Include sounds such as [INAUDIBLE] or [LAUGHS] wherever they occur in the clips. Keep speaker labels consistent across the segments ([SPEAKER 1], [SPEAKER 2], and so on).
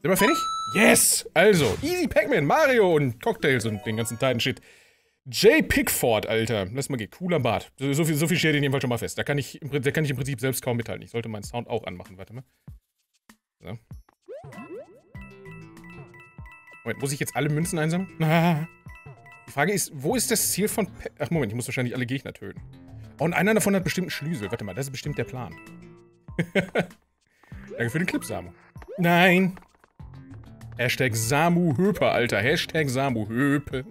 [SPEAKER 1] Sind wir fertig? Yes! Also, Easy Pac-Man, Mario und Cocktails und den ganzen Titan-Shit. Jay Pickford, Alter. Lass mal gehen. Cooler Bart. So, so viel, so viel steht in jedem Fall schon mal fest. Da kann, ich, da kann ich im Prinzip selbst kaum mithalten. Ich sollte meinen Sound auch anmachen. Warte mal. So. Moment, muss ich jetzt alle Münzen einsammeln? [LAUGHS] Die Frage ist, wo ist das Ziel von... Pe Ach, Moment, ich muss wahrscheinlich alle Gegner töten. Oh, und einer davon hat bestimmt einen Schlüssel. Warte mal, das ist bestimmt der Plan. [LAUGHS] Danke für den Clip, Samu. Nein! Hashtag Samu Höpe, Alter. Hashtag Samu Höpe.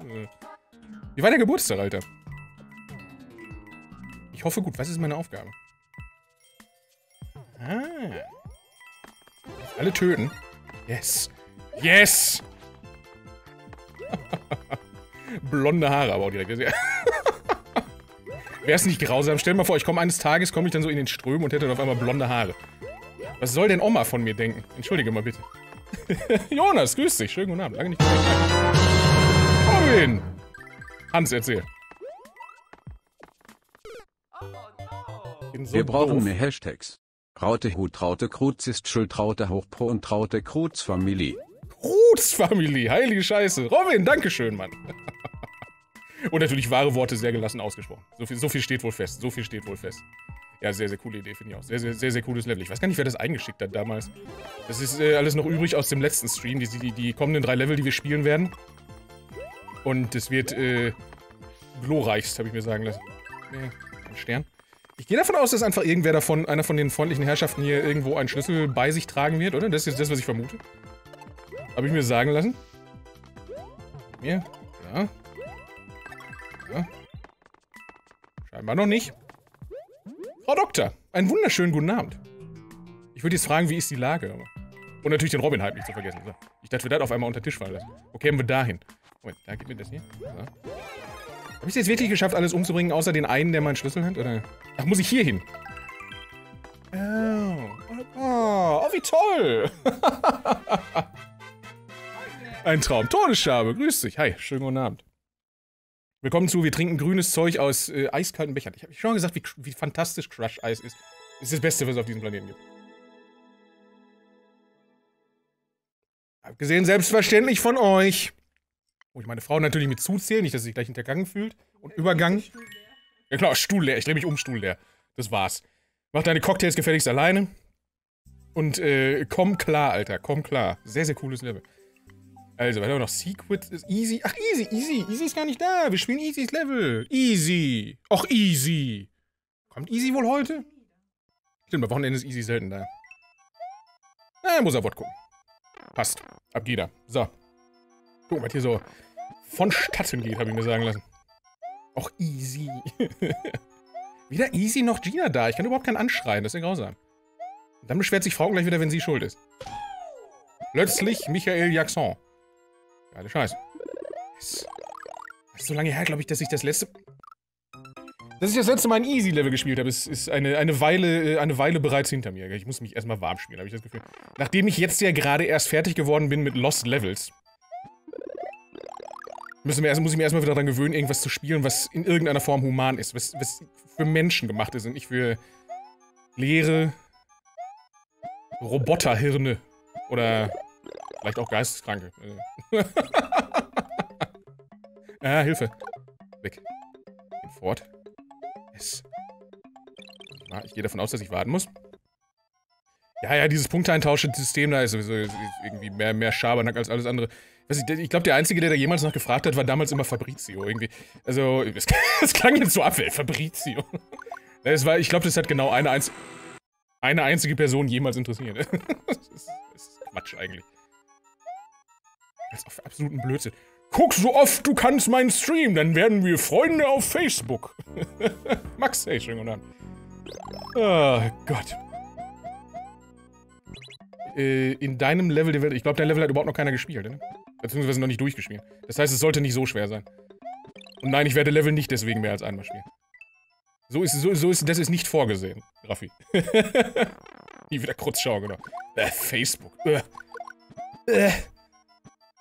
[SPEAKER 1] Wie war der Geburtstag, Alter? Ich hoffe gut. Was ist meine Aufgabe? Ah. Alle töten. Yes. Yes! [LAUGHS] Blonde Haare aber auch direkt. [LAUGHS] Wäre es nicht grausam? Stell dir mal vor, ich komme eines Tages, komme ich dann so in den Strömen und hätte dann auf einmal blonde Haare. Was soll denn Oma von mir denken? Entschuldige mal bitte. [LAUGHS] Jonas, grüß dich. Schönen guten Abend. Lange nicht gesehen. Robin! Hans, erzähl.
[SPEAKER 2] So Wir brauchen doof. mehr Hashtags. Raute Hut, Traute Kruz ist schuld, Traute Hochpro und Traute Kruz Familie.
[SPEAKER 1] Kruz Familie, heilige Scheiße. Robin, dankeschön, Mann. [LAUGHS] und natürlich wahre Worte sehr gelassen ausgesprochen. So viel, so viel steht wohl fest. So viel steht wohl fest. Ja, sehr, sehr coole Idee, finde ich auch. Sehr, sehr, sehr, sehr cooles Level. Ich weiß gar nicht, wer das eingeschickt hat damals. Das ist äh, alles noch übrig aus dem letzten Stream, die, die, die kommenden drei Level, die wir spielen werden. Und es wird, äh, glorreichst, habe ich mir sagen lassen. Ja, ein Stern. Ich gehe davon aus, dass einfach irgendwer davon, einer von den freundlichen Herrschaften hier irgendwo einen Schlüssel bei sich tragen wird, oder? Das ist das, was ich vermute. Habe ich mir sagen lassen. Hier. Ja. Ja. Scheinbar noch nicht. Frau Doktor, einen wunderschönen guten Abend. Ich würde jetzt fragen, wie ist die Lage? Und natürlich den Robin halt nicht zu vergessen. So. Ich dachte, wir das auf einmal unter den Tisch fallen lassen. Wo kämen wir dahin? Moment, da geht mir das hier. Ja. Habe ich es jetzt wirklich geschafft, alles umzubringen, außer den einen, der meinen Schlüssel hat? Oder? Ach, muss ich hier hin? Oh, oh, oh wie toll! [LAUGHS] Ein Traum. Todesschabe, grüß dich. Hi, schönen guten Abend. Willkommen zu, wir trinken grünes Zeug aus äh, eiskalten Bechern. Ich habe schon gesagt, wie, wie fantastisch Crush-Eis ist. Das ist das Beste, was es auf diesem Planeten gibt. Abgesehen selbstverständlich von euch. Wo ich meine Frau natürlich mit zuzähle, nicht, dass sie sich gleich hintergangen fühlt. Und Übergang. Ja klar, Stuhl leer. Ich drehe mich um, Stuhl leer. Das war's. Mach deine Cocktails gefälligst alleine. Und äh, komm klar, Alter. Komm klar. Sehr, sehr cooles Level. Also, was haben wir noch? Secret ist easy. Ach, easy, easy. Easy ist gar nicht da. Wir spielen Easys Level. Easy. Och, easy. Kommt easy wohl heute? Stimmt, am Wochenende ist easy selten da. Na, muss er Wort gucken. Passt. Ab geht er. So. Guck, was hier so vonstatten geht, habe ich mir sagen lassen. Och, easy. [LAUGHS] Weder easy noch Gina da. Ich kann überhaupt keinen anschreien. Das ist ja grausam. Und dann beschwert sich Frau gleich wieder, wenn sie schuld ist. Plötzlich Michael Jackson. Geile Scheiße. Das ist so lange her, glaube ich, dass ich das letzte... Dass ich das letzte Mal ein Easy-Level gespielt habe, ist, ist eine, eine, Weile, äh, eine Weile bereits hinter mir. Ich muss mich erstmal warm spielen, habe ich das Gefühl. Nachdem ich jetzt ja gerade erst fertig geworden bin mit Lost Levels, müssen wir erst, muss ich mir erstmal wieder daran gewöhnen, irgendwas zu spielen, was in irgendeiner Form human ist. Was, was für Menschen gemacht ist und nicht für leere Roboterhirne. Oder Vielleicht auch Geisteskranke. [LAUGHS] ah, Hilfe. Weg. Bin fort. Yes. Ich gehe davon aus, dass ich warten muss. Ja, ja, dieses Punkteintauschsystem da ist sowieso irgendwie mehr, mehr Schabernack als alles andere. Ich, glaube, der Einzige, der da jemals noch gefragt hat, war damals immer Fabrizio. Irgendwie. Also, es, [LAUGHS] es klang jetzt so ab, Fabrizio. Das war, ich glaube, das hat genau eine, einz eine einzige Person jemals interessiert. [LAUGHS] das, ist, das ist Quatsch eigentlich. Als auf absoluten Blödsinn. Guck so oft du kannst meinen Stream, dann werden wir Freunde auf Facebook. [LAUGHS] Max, hey, schön guten Abend. Oh Gott. Äh, in deinem Level, ich glaube, dein Level hat überhaupt noch keiner gespielt, ne? Beziehungsweise noch nicht durchgespielt. Das heißt, es sollte nicht so schwer sein. Und nein, ich werde Level nicht deswegen mehr als einmal spielen. So ist, so, so ist, das ist nicht vorgesehen, Raffi. [LAUGHS] Nie wieder kurz schauen, genau. Äh, Facebook. Äh. Äh.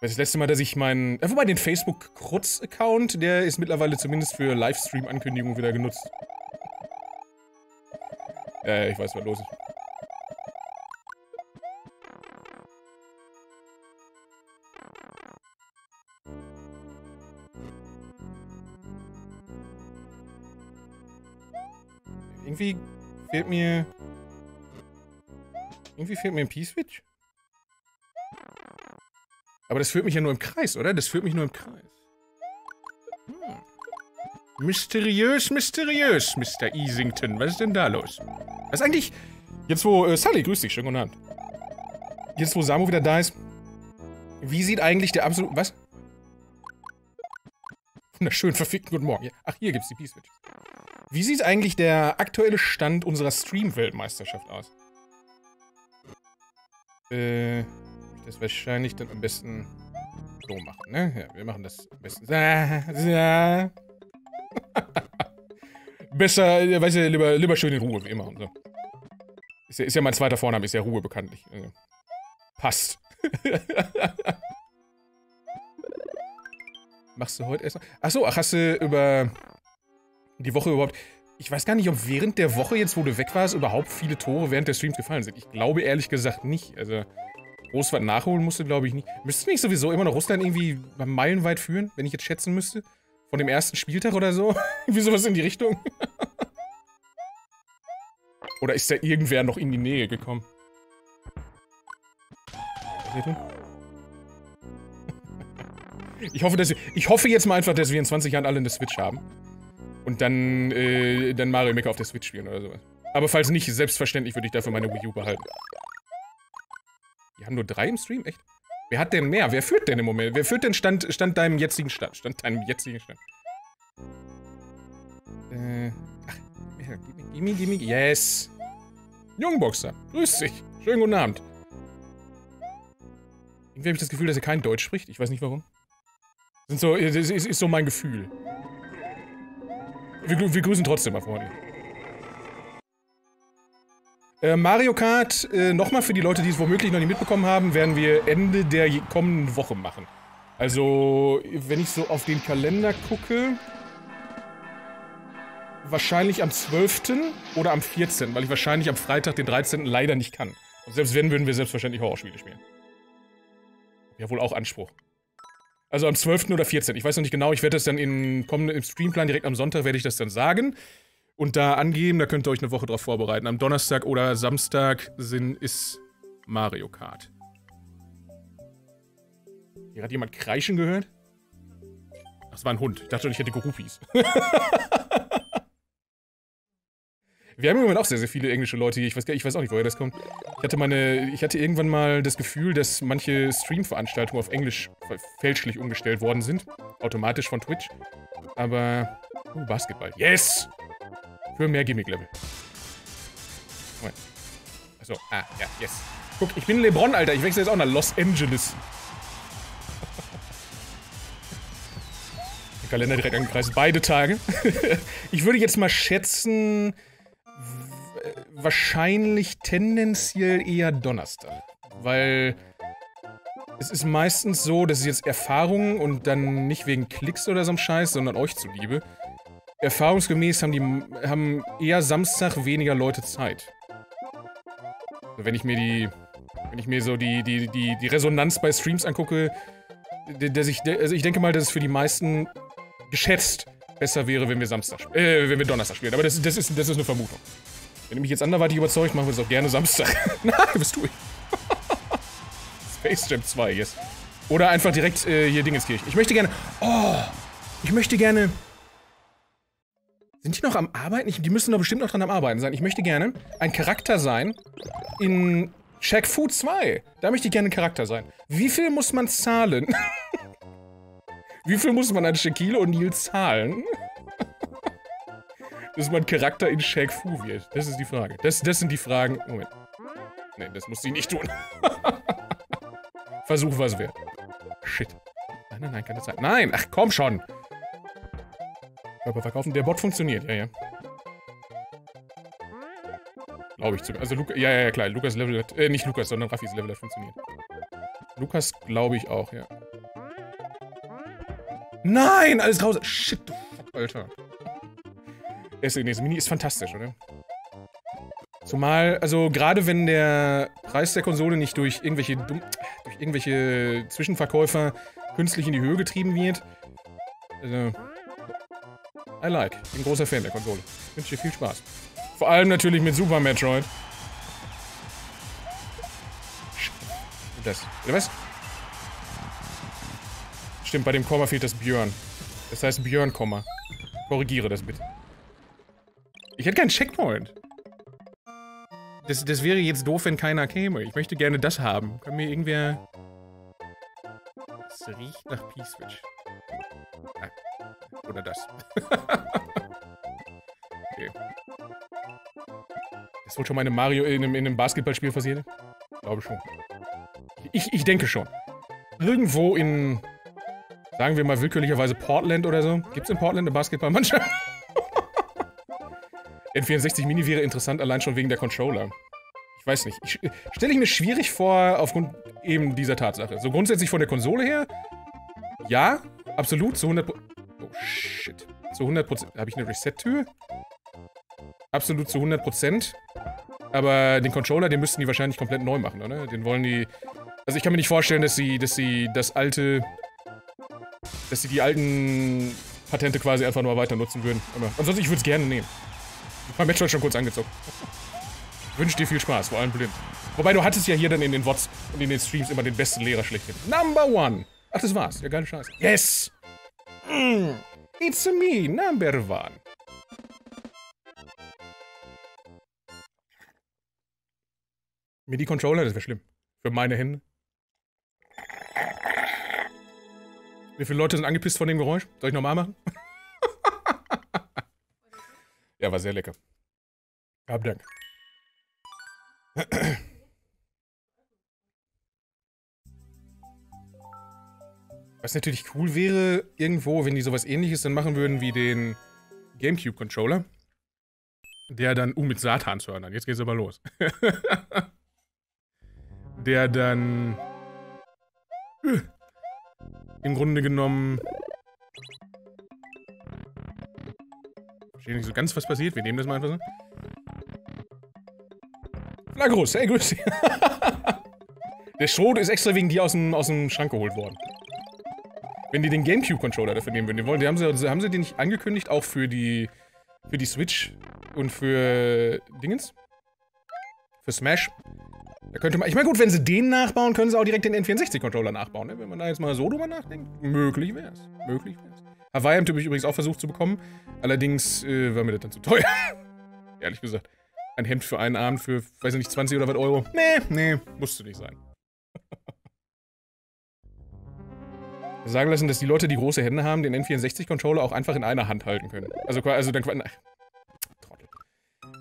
[SPEAKER 1] Das letzte Mal, dass ich meinen. Einfach mal den Facebook-Krutz-Account, der ist mittlerweile zumindest für Livestream-Ankündigungen wieder genutzt. Äh, ich weiß, was los ist. Irgendwie fehlt mir... Irgendwie fehlt mir ein P-Switch. Aber das führt mich ja nur im Kreis, oder? Das führt mich nur im Kreis. Hm. Mysteriös, mysteriös, Mr. Easington. Was ist denn da los? Was ist eigentlich... Jetzt wo... Äh, Sully, grüß dich. Schönen guten Abend. Jetzt wo Samu wieder da ist. Wie sieht eigentlich der absolut... Was? Wunderschön verfickten guten Morgen. Ach, hier gibt's die P-Switch. Wie sieht eigentlich der aktuelle Stand unserer Stream-Weltmeisterschaft aus? Äh, das wahrscheinlich dann am besten so machen, ne? Ja, wir machen das am besten. [LAUGHS] Besser, weißt du, lieber, lieber schön in Ruhe, wie immer und so. Ist ja, ist ja mein zweiter Vorname, ist ja Ruhe bekanntlich. Also, passt. [LAUGHS] Machst du heute erst noch? Achso, ach, hast du über die Woche überhaupt... Ich weiß gar nicht, ob während der Woche, jetzt wo du weg warst, überhaupt viele Tore während der Streams gefallen sind. Ich glaube ehrlich gesagt nicht. Also, groß was nachholen musste, glaube ich nicht. Müsste nicht sowieso immer noch Russland irgendwie meilenweit führen, wenn ich jetzt schätzen müsste? Von dem ersten Spieltag oder so? [LAUGHS] Wie sowas in die Richtung? [LAUGHS] oder ist da irgendwer noch in die Nähe gekommen? [LAUGHS] Ich hoffe, dass, ich hoffe jetzt mal einfach, dass wir in 20 Jahren alle eine Switch haben. Und dann, äh, dann Mario Maker auf der Switch spielen oder sowas. Aber falls nicht, selbstverständlich würde ich dafür meine Wii U behalten. Die haben nur drei im Stream? Echt? Wer hat denn mehr? Wer führt denn im Moment? Wer führt denn Stand, Stand deinem jetzigen Stand? Stand deinem jetzigen Stand. Äh, ach, gimme, gimme, yes. Jungboxer, grüß dich. Schönen guten Abend. Irgendwie habe ich das Gefühl, dass er kein Deutsch spricht. Ich weiß nicht warum. Sind so, das ist, ist so mein Gefühl. Wir, wir grüßen trotzdem mal freundlich. Äh, Mario Kart, äh, nochmal für die Leute, die es womöglich noch nicht mitbekommen haben, werden wir Ende der kommenden Woche machen. Also, wenn ich so auf den Kalender gucke, wahrscheinlich am 12. oder am 14., weil ich wahrscheinlich am Freitag, den 13. leider nicht kann. Und selbst wenn, würden wir selbstverständlich Horrorspiele spielen. Ja, wohl auch Anspruch. Also am 12. oder 14. Ich weiß noch nicht genau, ich werde das dann in, kommende, im Streamplan direkt am Sonntag werde ich das dann sagen. Und da angeben, da könnt ihr euch eine Woche drauf vorbereiten. Am Donnerstag oder Samstag sind, ist Mario Kart. Hier hat jemand kreischen gehört? Ach, das war ein Hund. Ich dachte ich hätte Groupies. [LAUGHS] Wir haben im Moment auch sehr, sehr viele englische Leute hier. Ich weiß, ich weiß auch nicht, woher das kommt. Ich hatte meine, ich hatte irgendwann mal das Gefühl, dass manche Stream-Veranstaltungen auf Englisch fälschlich umgestellt worden sind. Automatisch von Twitch. Aber, oh, Basketball. Yes! Für mehr Gimmick-Level. Moment. Achso, ah, ja, yes. Guck, ich bin LeBron, Alter. Ich wechsle jetzt auch nach Los Angeles. [LAUGHS] Der Kalender direkt angekreist. Beide Tage. [LAUGHS] ich würde jetzt mal schätzen, wahrscheinlich tendenziell eher Donnerstag. Weil es ist meistens so, dass es jetzt Erfahrungen und dann nicht wegen Klicks oder so einem Scheiß, sondern euch zuliebe. Erfahrungsgemäß haben die haben eher Samstag weniger Leute Zeit. Also wenn ich mir die wenn ich mir so die die die die Resonanz bei Streams angucke, dass ich also ich denke mal, dass es für die meisten geschätzt besser wäre, wenn wir Samstag äh, wenn wir Donnerstag spielen, aber das, das ist das ist eine Vermutung. Wenn du mich jetzt anderweitig überzeugt, machen wir das auch gerne Samstag. Nein, tue ich? Space Jam 2, yes. Oder einfach direkt äh, hier Dingenskirchen. Ich möchte gerne... Oh! Ich möchte gerne... Sind die noch am Arbeiten? Ich, die müssen doch bestimmt noch dran am Arbeiten sein. Ich möchte gerne ein Charakter sein in Shaq Fu 2. Da möchte ich gerne ein Charakter sein. Wie viel muss man zahlen? [LAUGHS] Wie viel muss man an Shaquille O'Neal zahlen? [LAUGHS] dass man Charakter in Shaq Fu wird? Das ist die Frage. Das, das sind die Fragen. Moment. Nee, das muss sie nicht tun. [LAUGHS] Versuch was wert. Shit. Nein, nein, nein, keine Zeit. Nein, ach komm schon. Körper verkaufen. Der Bot funktioniert, ja, ja. Glaube ich sogar. Also, Luca, ja, ja, ja, klar. Lukas Level hat, äh, nicht Lukas, sondern Raffis Level hat funktioniert. Lukas glaube ich auch, ja. Nein, alles raus. Shit, Alter. SNES Mini ist fantastisch, oder? Zumal, also gerade wenn der Preis der Konsole nicht durch irgendwelche, durch irgendwelche Zwischenverkäufer künstlich in die Höhe getrieben wird. Also, I like. Bin großer Fan der Konsole. Wünsche dir viel Spaß. Vor allem natürlich mit Super Metroid. Das. Oder was? Stimmt, bei dem Komma fehlt das Björn. Das heißt Björn, Komma. Korrigiere das bitte. Ich hätte keinen Checkpoint. Das, das wäre jetzt doof, wenn keiner käme. Ich möchte gerne das haben. Kann mir irgendwer... Es riecht nach P-Switch. Oder das. [LAUGHS] okay. Das wohl schon mal in einem Mario, in einem, in einem Basketballspiel passiert? Glaube schon. Ich, ich denke schon. Irgendwo in, sagen wir mal willkürlicherweise Portland oder so. Gibt es in Portland eine Basketballmannschaft? [LAUGHS] N64 Mini wäre interessant, allein schon wegen der Controller. Ich weiß nicht. Ich, Stelle ich mir schwierig vor, aufgrund eben dieser Tatsache. So grundsätzlich von der Konsole her, ja, absolut, zu 100%. Shit. Zu 100%. Habe ich eine Reset-Tür? Absolut zu 100%. Aber den Controller, den müssten die wahrscheinlich komplett neu machen, oder? Den wollen die... Also ich kann mir nicht vorstellen, dass sie, dass sie das alte... Dass sie die alten Patente quasi einfach nur weiter nutzen würden. Aber ansonsten, ich würde es gerne nehmen. Ich habe Metroid schon kurz angezogen. Wünsche dir viel Spaß, vor allem blind. Wobei, du hattest ja hier dann in den WOTS und in den Streams immer den besten Lehrer schlechthin. Number one! Ach, das war's. Ja, geile Scheiße. Yes! Mm, it's me, number one. MIDI-Controller, das wäre schlimm. Für meine Hände. Wie viele Leute sind angepisst von dem Geräusch? Soll ich nochmal machen? [LAUGHS] ja, war sehr lecker. Hab Dank. Was natürlich cool wäre, irgendwo, wenn die sowas ähnliches dann machen würden wie den Gamecube-Controller. Der dann, uh, mit Satanshörnern. Jetzt geht's aber los. [LAUGHS] der dann äh, im Grunde genommen verstehe nicht so ganz, was passiert. Wir nehmen das mal einfach so. Flagrus, hey, grüß dich. Der Schrot ist extra wegen dir aus dem, aus dem Schrank geholt worden. Wenn die den Gamecube-Controller dafür nehmen würden, die wollen, die haben, sie, haben sie den nicht angekündigt, auch für die, für die Switch und für Dingens? Für Smash? Da könnte man, ich meine gut, wenn sie den nachbauen, können sie auch direkt den N64-Controller nachbauen, ne? Wenn man da jetzt mal so drüber nachdenkt, möglich wär's. Möglich wär's. Hawaii habe ich übrigens auch versucht zu bekommen, allerdings äh, war mir das dann zu teuer. [LAUGHS] Ehrlich gesagt. Ein Hemd für einen Abend für, weiß ich nicht, 20 oder was Euro. Nee, nee, musste nicht sein. Sagen lassen, dass die Leute, die große Hände haben, den N64-Controller auch einfach in einer Hand halten können. Also, also dann... Trottel.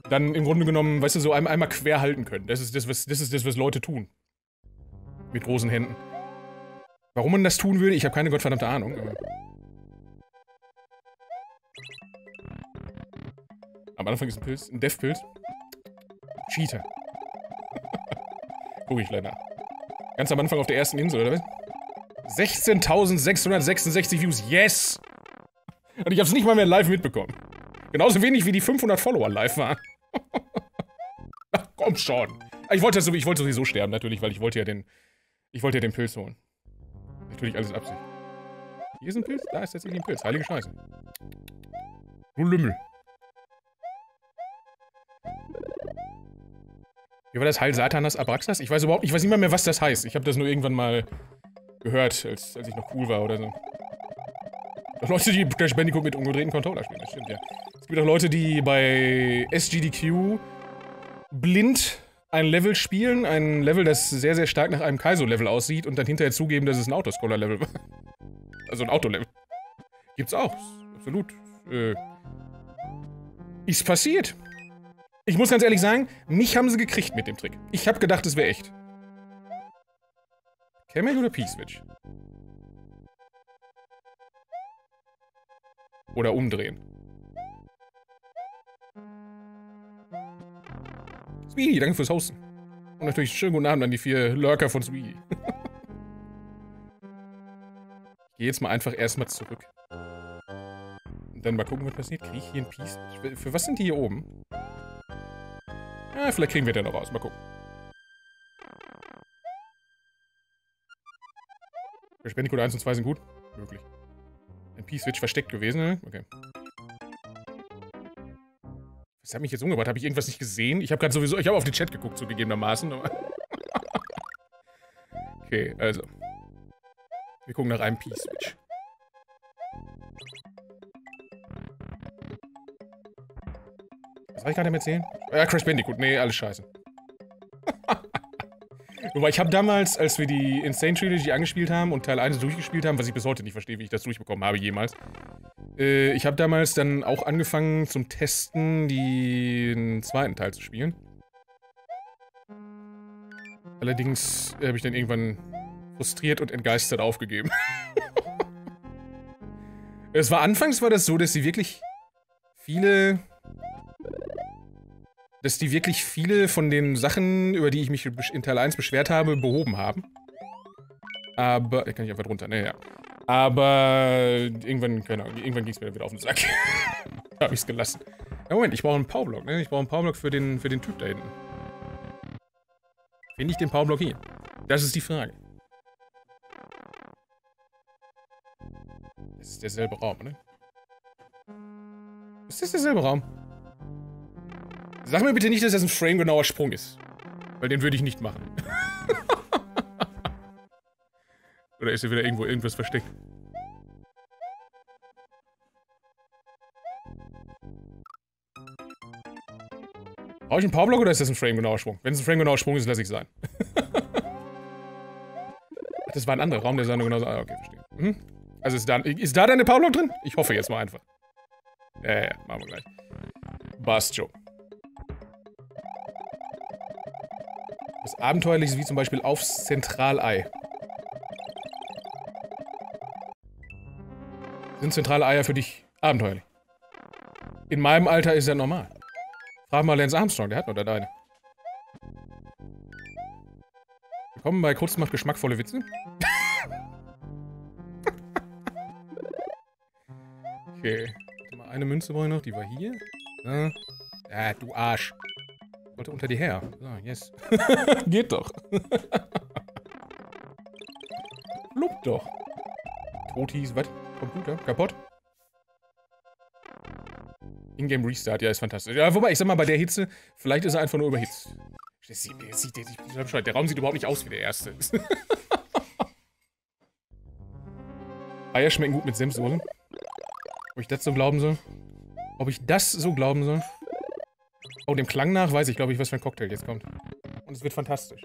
[SPEAKER 1] Dann im Grunde genommen, weißt du, so einmal, einmal quer halten können. Das ist das, was, das ist das, was Leute tun. Mit großen Händen. Warum man das tun würde, ich habe keine gottverdammte Ahnung. Aber Am Anfang ist ein Pilz, ein Death-Pilz. Cheater. [LAUGHS] Guck ich leider. Ganz am Anfang auf der ersten Insel, oder was? 16.666 Views, yes! Und ich hab's nicht mal mehr live mitbekommen. Genauso wenig wie die 500 Follower live waren. [LAUGHS] Ach, komm schon. Ich wollte, so, ich wollte sowieso sterben, natürlich, weil ich wollte ja den... Ich wollte ja den Pilz holen. Natürlich alles Absicht. Hier ist ein Pilz, da ist tatsächlich ein Pilz. Heilige Scheiße. Du Lümmel. Wie war das? Heil Satanas Abraxas? Ich weiß überhaupt ich weiß nicht mal mehr, was das heißt. Ich habe das nur irgendwann mal gehört, als, als ich noch cool war oder so. Doch Leute, die Crash Bandicoot mit umgedrehten Controller spielen, das stimmt ja. Es gibt auch Leute, die bei SGDQ blind ein Level spielen, ein Level, das sehr, sehr stark nach einem Kaizo-Level aussieht und dann hinterher zugeben, dass es ein Autoscroller-Level war. [LAUGHS] Also ein Autolevel. Gibt's auch. Absolut. Äh, ist passiert. Ich muss ganz ehrlich sagen, mich haben sie gekriegt mit dem Trick. Ich habe gedacht, es wäre echt. Camel oder P-Switch? Oder umdrehen. Sweetie, danke fürs Hosten. Und natürlich schönen guten Abend an die vier Lurker von Sweetie. [LAUGHS] ich gehe jetzt mal einfach erstmal zurück. Und dann mal gucken, was passiert. Kriege ich hier ein Peace? Für was sind die hier oben? Ja, vielleicht kriegen wir den noch raus. Mal gucken. Crash Bandicoot 1 und 2 sind gut? Möglich. Ein P-Switch versteckt gewesen, ne? Okay. Das hat mich jetzt umgebracht. Habe ich irgendwas nicht gesehen? Ich habe gerade sowieso, ich habe auf den Chat geguckt, zugegebenermaßen. [LAUGHS] okay, also. Wir gucken nach einem P-Switch. Was soll ich gerade erzählen? Ja, Crash Bandicoot. Nee, alles scheiße. Wobei, ich habe damals, als wir die Insane Trilogy angespielt haben und Teil 1 durchgespielt haben, was ich bis heute nicht verstehe, wie ich das durchbekommen habe jemals, äh, ich habe damals dann auch angefangen zum Testen, den zweiten Teil zu spielen. Allerdings habe ich dann irgendwann frustriert und entgeistert aufgegeben. [LAUGHS] es war anfangs war das so, dass sie wirklich viele dass die wirklich viele von den Sachen, über die ich mich in Teil 1 beschwert habe, behoben haben. Aber, kann ich einfach drunter, naja. Aber irgendwann, Ahnung, irgendwann ging es mir wieder auf den Sack. [LAUGHS] da habe ich es gelassen. Ja, Moment, ich brauche einen Powerblock, ne? Ich brauche einen Powerblock für den, für den Typ da hinten. Finde ich den Powerblock hier? Das ist die Frage. Das ist derselbe Raum, ne? Ist das derselbe Raum? Sag mir bitte nicht, dass das ein framegenauer Sprung ist. Weil den würde ich nicht machen. [LAUGHS] Oder ist hier wieder irgendwo irgendwas versteckt? Brauche ich einen Powerblock oder ist das ein framegenauer Sprung? Wenn es ein framegenauer Sprung ist, lasse ich sein. [LAUGHS] das war ein anderer Raum, der sah nur genauso... Ah, okay, verstehe. Mhm. Also ist da, ist da deine Powerblock drin? Ich hoffe jetzt mal einfach. Ja, ja, machen wir gleich. Bastjo. Abenteuerliches wie zum Beispiel aufs Zentralei. Sind zentrale Eier für dich abenteuerlich? In meinem Alter ist er normal. Frag mal Lance Armstrong, der hat nur da deine. Willkommen bei Kurz macht geschmackvolle Witze. [LAUGHS] okay. Eine Münze brauche ich noch, die war hier. Ja. Ah, du Arsch. Wollte unter dir her. So, yes. [LAUGHS] Geht doch. [LAUGHS] Lob doch. Totis, was? Computer? Kaputt? Ingame Restart, ja, ist fantastisch. Ja, wobei, ich sag mal, bei der Hitze, vielleicht ist er einfach nur überhitzt. Das sieht, das sieht, das sieht, der Raum sieht überhaupt nicht aus wie der erste. [LAUGHS] Eier schmecken gut mit Senfsoße. Ob ich das so glauben soll? Ob ich das so glauben soll? Oh, dem Klang nach weiß ich, glaube ich, was für ein Cocktail jetzt kommt. Und es wird fantastisch.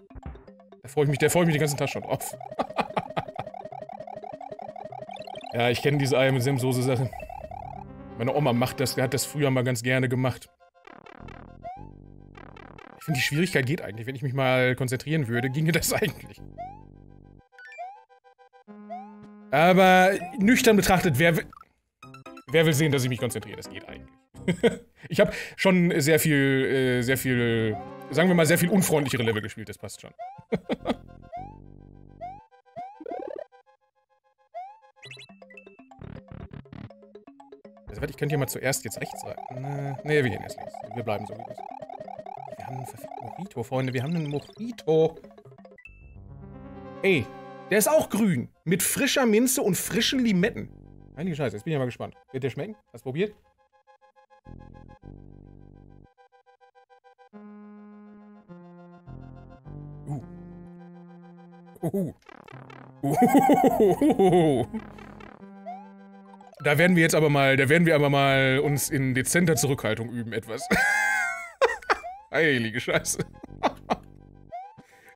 [SPEAKER 1] Da freue ich mich, der freue ich mich den ganzen Tag schon drauf. [LAUGHS] ja, ich kenne diese Eier mit Senfsoße-Sache. Meine Oma macht das, hat das früher mal ganz gerne gemacht. Ich finde, die Schwierigkeit geht eigentlich. Wenn ich mich mal konzentrieren würde, ginge das [LAUGHS] eigentlich. Aber nüchtern betrachtet, wer will, wer will sehen, dass ich mich konzentriere? Das geht eigentlich. [LAUGHS] ich habe schon sehr viel, äh, sehr viel, sagen wir mal, sehr viel unfreundlichere Level gespielt, das passt schon. [LAUGHS] also, ich könnte hier mal zuerst jetzt rechts rein. Ne, wir gehen erst links. Wir bleiben so wie das. Wir haben einen verfickten Mojito, Freunde. Wir haben einen Mojito. Ey, der ist auch grün. Mit frischer Minze und frischen Limetten. Heilige Scheiße, jetzt bin ich mal gespannt. Wird der schmecken? Hast du probiert? Uh. Uh. [LAUGHS] Da werden wir jetzt aber mal, da werden wir aber mal uns in dezenter Zurückhaltung üben etwas. [LAUGHS] Heilige Scheiße.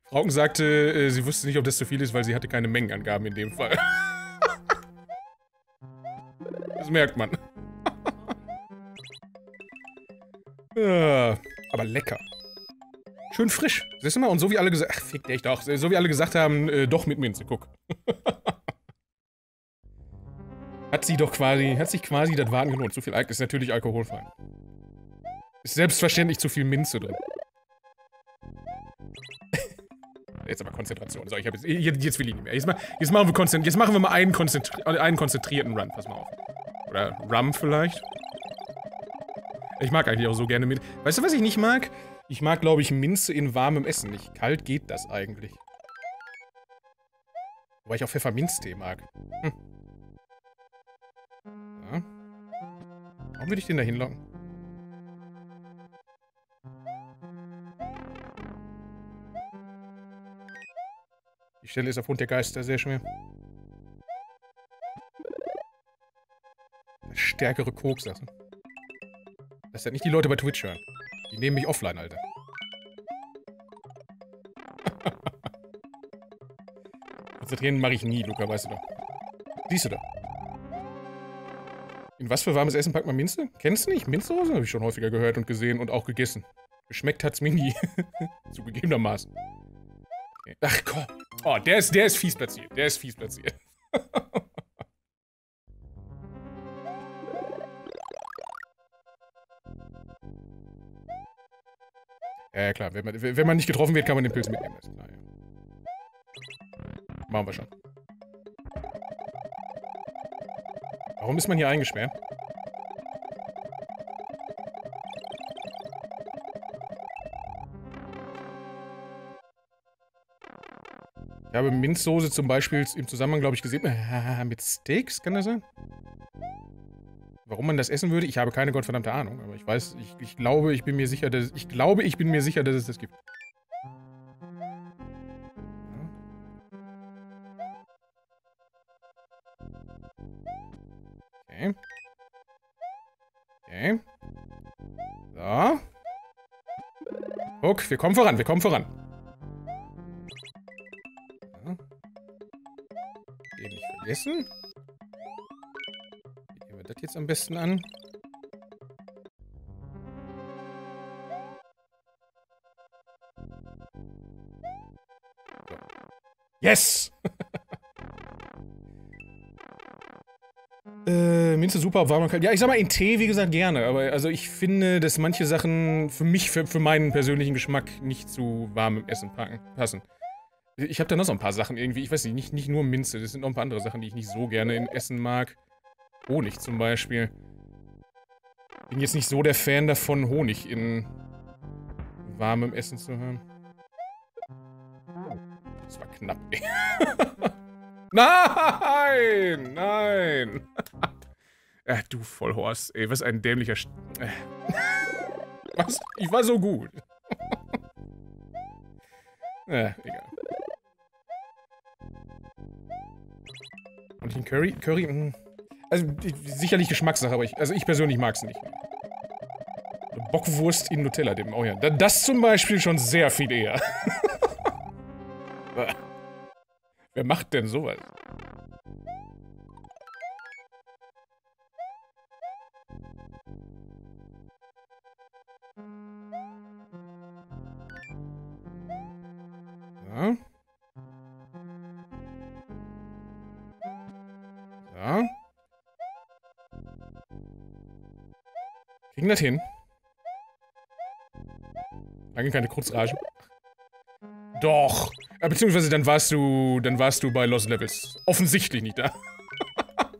[SPEAKER 1] Frauken sagte, äh, sie wusste nicht, ob das zu viel ist, weil sie hatte keine Mengenangaben in dem Fall. [LAUGHS] das merkt man. ja, aber lecker. Schön frisch. Siehst du mal? Und so wie alle gesagt... Ach, fick dich doch. So wie alle gesagt haben, äh, doch mit Minze. Guck. [LAUGHS] hat sie doch quasi... Hat sich quasi das Warten gelohnt. Zu viel Alkohol ist natürlich alkoholfrei. Ist selbstverständlich zu viel Minze drin. [LAUGHS] Jetzt aber Konzentration. So, ich habe jetzt, jetzt, will ich nicht mehr. Jetzt, mal, jetzt, machen, wir jetzt machen wir mal einen, konzentri einen konzentrierten Run. Pass mal auf. Oder Rum vielleicht. Ich mag eigentlich auch so gerne mit. Weißt du, was ich nicht mag? Ich mag, glaube ich, Minze in warmem Essen nicht. Kalt geht das eigentlich. Wobei ich auch Pfefferminztee mag. Hm. Ja. Warum würde ich den da hinlocken? Die Stelle ist aufgrund der Geister sehr schwer. Stärkere Koks lassen. Dass das nicht die Leute bei Twitch hören. Die nehmen mich offline, Alter. [LAUGHS] Konzentrieren mache ich nie, Luca, weißt du doch. Siehst du doch. In was für warmes Essen packt man Minze? Kennst du nicht? Minzsoße habe ich schon häufiger gehört und gesehen und auch gegessen. Geschmeckt hat's mir nie. [LAUGHS] Zugegebenermaßen. Ach komm. Oh, der ist, der ist fies platziert. Der ist fies platziert. Klar. Wenn man, wenn man nicht getroffen wird, kann man den Pilz mitnehmen. Klar, ja. Machen wir schon. Warum ist man hier eingesperrt? Ich habe Minzsoße zum Beispiel im Zusammenhang, glaube ich, gesehen [LAUGHS] mit Steaks, kann das sein? Warum man das essen würde, ich habe keine gottverdammte Ahnung, aber ich weiß, ich, ich glaube, ich bin mir sicher, dass ich glaube, ich bin mir sicher, dass es das gibt. Okay. Okay. So. Guck, wir kommen voran, wir kommen voran. Den nicht vergessen. Jetzt am besten an? Yes! [LAUGHS] Äh, Minze super, warm. Ja, ich sag mal in Tee, wie gesagt, gerne. Aber also ich finde, dass manche Sachen für mich, für, für meinen persönlichen Geschmack nicht zu warmem Essen packen, passen. Ich habe da noch so ein paar Sachen irgendwie. Ich weiß nicht, nicht, nicht nur Minze. Das sind noch ein paar andere Sachen, die ich nicht so gerne in Essen mag. Honig zum Beispiel. Bin jetzt nicht so der Fan davon, Honig in warmem Essen zu haben. Das war knapp, ey. [LAUGHS] Nein! Nein! [LAUGHS] Ach, du Vollhorst, ey, was ein dämlicher... St [LAUGHS] was? Ich war so gut. äh, egal. Und den Curry? Curry, mh. Also, sicherlich Geschmackssache, aber ich, also ich persönlich mag es nicht. Bockwurst in Nutella, dem, oh ja. Das zum Beispiel schon sehr viel eher. [LAUGHS] Wer macht denn sowas? Kriegen das hin? Lange keine Kurzrage. Doch. Ja, beziehungsweise dann warst du, dann warst du bei Lost Levels. Offensichtlich nicht da.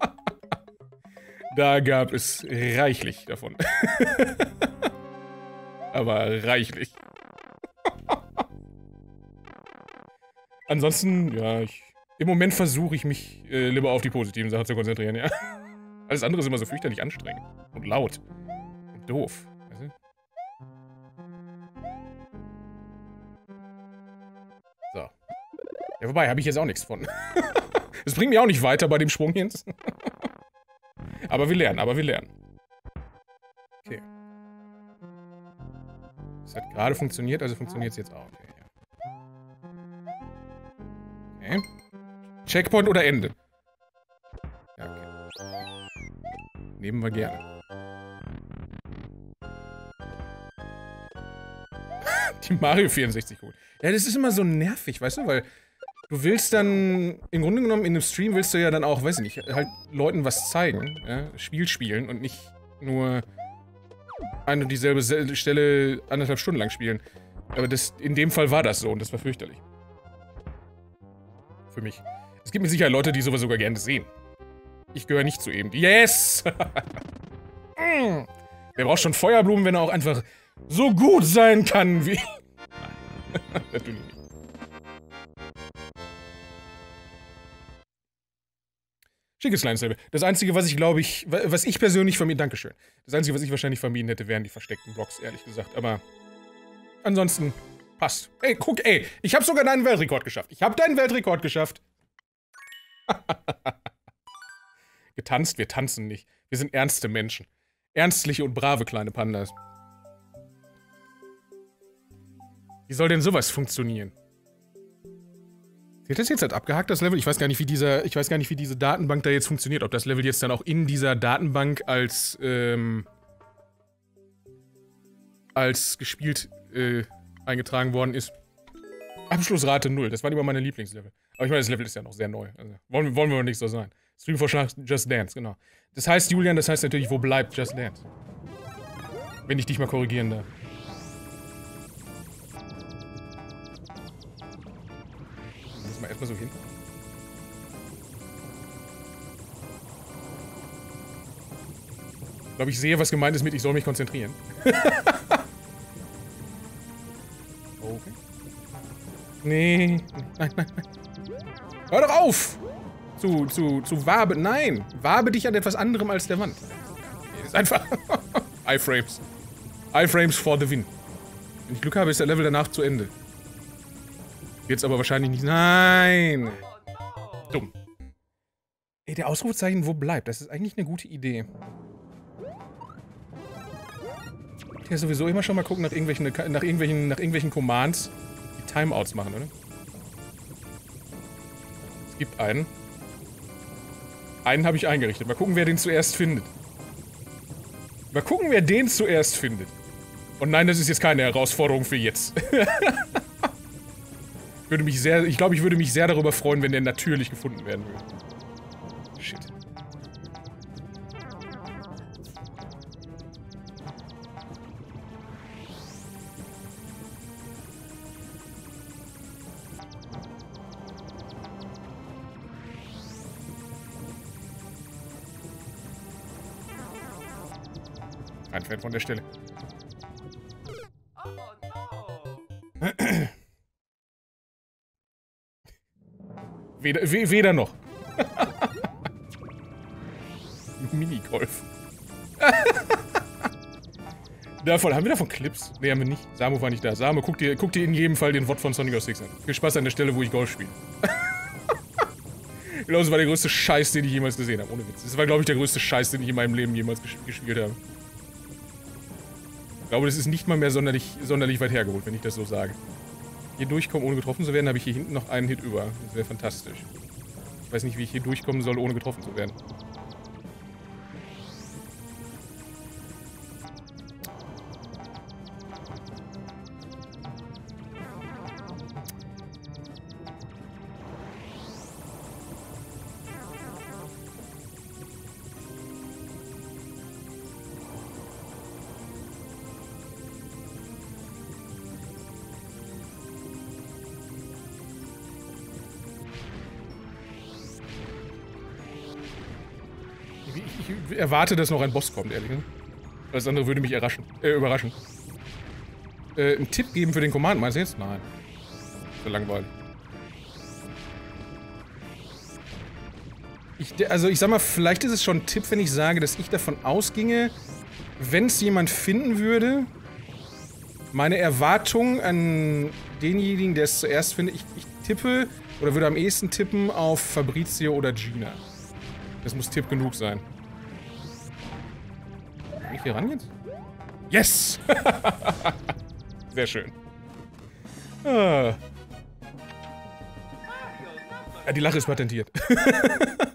[SPEAKER 1] [LAUGHS] da gab es reichlich davon. [LAUGHS] Aber reichlich. [LAUGHS] Ansonsten, ja, ich, im Moment versuche ich mich äh, lieber auf die positiven Sachen zu konzentrieren, ja. Alles andere ist immer so fürchterlich anstrengend. Und laut. Doof. Ja, wobei, habe ich jetzt auch nichts von. [LAUGHS] Das bringt mich auch nicht weiter bei dem Sprung jetzt. [LAUGHS] aber wir lernen, aber wir lernen. Okay. Das hat gerade funktioniert, also funktioniert es jetzt auch. Okay, okay. Checkpoint oder Ende? Ja, okay. Nehmen wir gerne. Die Mario 64 gut. Ja, das ist immer so nervig, weißt du, weil Du willst dann, im Grunde genommen in einem Stream willst du ja dann auch, weiß ich nicht, halt Leuten was zeigen, ja? Spiel spielen und nicht nur eine und dieselbe Stelle anderthalb Stunden lang spielen. Aber das, in dem Fall war das so und das war fürchterlich. Für mich. Es gibt mit Sicherheit Leute, die sowas sogar gerne sehen. Ich gehöre nicht zu eben. Yes! Mm. [LAUGHS] Wer braucht schon Feuerblumen, wenn er auch einfach so gut sein kann wie... [LAUGHS] Natürlich nicht. Schickes kleines Level. Das Einzige, was ich glaube ich, was ich persönlich vermieden, Dankeschön. Das Einzige, was ich wahrscheinlich vermieden hätte, wären die versteckten Blocks, ehrlich gesagt. Aber ansonsten Passt. Ey, guck, ey, ich habe sogar deinen Weltrekord geschafft. Ich habe deinen Weltrekord geschafft. [LAUGHS] Getanzt, wir tanzen nicht. Wir sind ernste Menschen. Ernstliche und brave kleine Pandas. Wie soll denn sowas funktionieren? Wird das jetzt halt abgehakt, das Level? Ich weiß gar nicht, wie dieser, ich weiß gar nicht, wie diese Datenbank da jetzt funktioniert. Ob das Level jetzt dann auch in dieser Datenbank als, ähm, als gespielt, äh, eingetragen worden ist. Abschlussrate 0. Das waren immer meine Lieblingslevel. Aber ich meine, das Level ist ja noch sehr neu. Also, wollen, wollen wir nicht so sein. Streamvorschlag Just Dance, genau. Das heißt, Julian, das heißt natürlich, wo bleibt Just Dance? Wenn ich dich mal korrigieren darf. So hin. Ich glaube, ich sehe, was gemeint ist mit, ich soll mich konzentrieren. [LAUGHS] okay. Nee. Nein, nein, nein. Hör doch auf! Zu, zu, zu wabe. Nein! Wabe dich an etwas anderem als der Wand. Ist einfach. [LAUGHS] Iframes. Iframes for the win. Wenn ich Glück habe, ist der Level danach zu Ende. Jetzt aber wahrscheinlich nicht. Nein! Dumm. Ey, der Ausrufezeichen, wo bleibt? Das ist eigentlich eine gute Idee. Ja, sowieso immer schon mal gucken nach irgendwelchen, nach irgendwelchen, nach irgendwelchen Commands, die Timeouts machen, oder? Es gibt einen. Einen habe ich eingerichtet. Mal gucken, wer den zuerst findet. Mal gucken, wer den zuerst findet. Und nein, das ist jetzt keine Herausforderung für jetzt. [LAUGHS] würde mich sehr, ich glaube, ich würde mich sehr darüber freuen, wenn der natürlich gefunden werden würde. Shit. Fan von der Stelle. Weder, we, weder noch. [LAUGHS] Minigolf. [LAUGHS] davon, haben wir davon Clips? Ne, haben wir nicht. Samu war nicht da. Samu, guck dir, guck dir in jedem Fall den Wort von Sonic 6 an. Viel Spaß an der Stelle, wo ich Golf spiele. [LAUGHS] ich glaube, das war der größte Scheiß, den ich jemals gesehen habe. Ohne Witz. Das war, glaube ich, der größte Scheiß, den ich in meinem Leben jemals ges gespielt habe. Ich glaube, das ist nicht mal mehr sonderlich, sonderlich weit hergeholt, wenn ich das so sage hier durchkommen, ohne getroffen zu werden, habe ich hier hinten noch einen Hit über. Das wäre fantastisch. Ich weiß nicht, wie ich hier durchkommen soll, ohne getroffen zu werden. Ich erwarte, dass noch ein Boss kommt, ehrlich. Das andere würde mich erraschen, äh, überraschen. Äh, einen Tipp geben für den Command, meinst du jetzt? Nein. So langweilig. Ich, also ich sag mal, vielleicht ist es schon ein Tipp, wenn ich sage, dass ich davon ausginge, wenn es jemand finden würde, meine Erwartung an denjenigen, der es zuerst findet, ich, ich tippe oder würde am ehesten tippen auf Fabrizio oder Gina. Das muss Tipp genug sein hier ran jetzt? Yes! [LAUGHS] Sehr schön. Ah. Ja, die Lache ist patentiert. [LAUGHS]